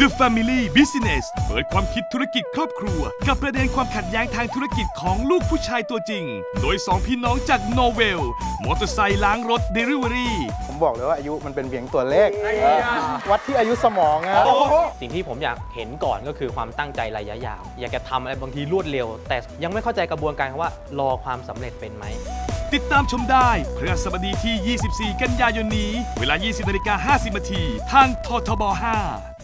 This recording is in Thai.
The Family Business เปิดความคิดธุรกิจครอบครัว กับประเด็นความขัดแย้งทางธุรกิจของลูกผู้ชายตัวจริง โดยสองพี่น้องจากโนเวล มอเตอร์ไซค์ล้างรถเดลิเวอรี่ผมบอกเลยว่าอายุมันเป็นเพียงตัวเลข วัดที่อายุสมองนะสิ่งที่ผมอยากเห็นก่อนก็คือความตั้งใจระยะยาว อยากจะทำอะไรบางทีรวดเร็ว แต่ยังไม่เข้าใจกระบวนการว่ารอความสำเร็จเป็นไหมติดตามชมได้พฤหัสบดีที่ 24 กันยายนนี้ เวลา 20นาฬิกา50นาทีทางททบ 5